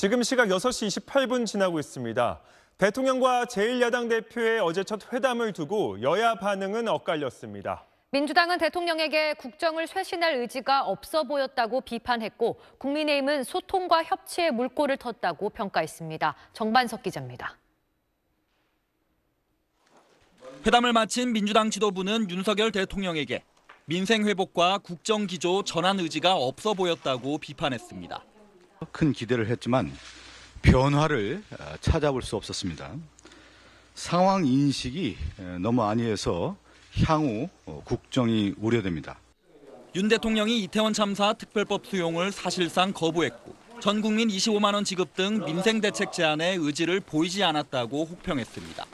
지금 시각 6시 28분 지나고 있습니다. 대통령과 제1야당 대표의 어제 첫 회담을 두고 여야 반응은 엇갈렸습니다. 민주당은 대통령에게 국정을 쇄신할 의지가 없어 보였다고 비판했고 국민의힘은 소통과 협치에 물꼬를 텄다고 평가했습니다. 정반석 기자입니다. 회담을 마친 민주당 지도부는 윤석열 대통령에게 민생 회복과 국정 기조 전환 의지가 없어 보였다고 비판했습니다. 큰 기대를 했지만 변화를 어, 찾아볼 수 없었습니다. 상황 인식이 너무 아니해서 향후 어, 국정이 우려됩니다. 윤 대통령이 이태원 참사 특별법 수용을 사실상 거부했고 전 국민 25만 원 지급 등 민생 대책 제안에 의지를 보이지 않았다고 혹평했습니다.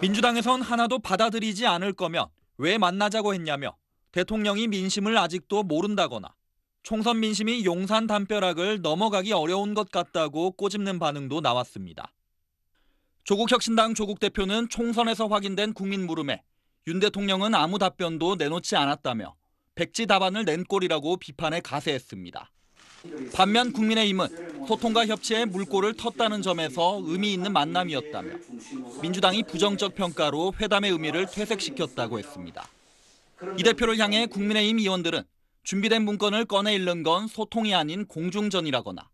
민주당에선 하나도 받아들이지 않을 거면 왜 만나자고 했냐며 대통령이 민심을 아직도 모른다거나 총선 민심이 용산 담벼락을 넘어가기 어려운 것 같다고 꼬집는 반응도 나왔습니다. 조국 혁신당 조국 대표는 총선에서 확인된 국민 물음에 윤 대통령은 아무 답변도 내놓지 않았다며 백지 답안을 낸 꼴이라고 비판에 가세했습니다. 반면 국민의힘은 소통과 협치에 물꼬를 텄다는 점에서 의미 있는 만남이었다며 민주당이 부정적 평가로 회담의 의미를 퇴색시켰다고 했습니다. 이 대표를 향해 국민의힘 의원들은 준비된 문건을 꺼내 읽는 건 소통이 아닌 공중전이라거나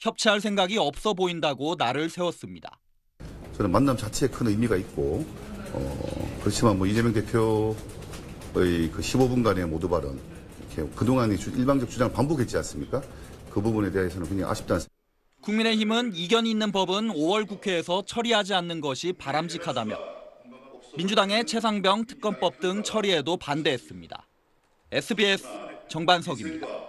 협치할 생각이 없어 보인다고 날을 세웠습니다. 저는 만남 자체에 큰 의미가 있고 어, 그렇지만 뭐 이재명 대표의 그 15분간의 모두 발언 이렇게 그동안의 주- 일방적 주장을 반복했지 않습니까? 그 부분에 대해서는 굉장히 아쉽다는 국민의힘은 이견이 있는 법은 5월 국회에서 처리하지 않는 것이 바람직하다며 민주당의 최상병 특검법 등 처리에도 반대했습니다. SBS 정반석입니다.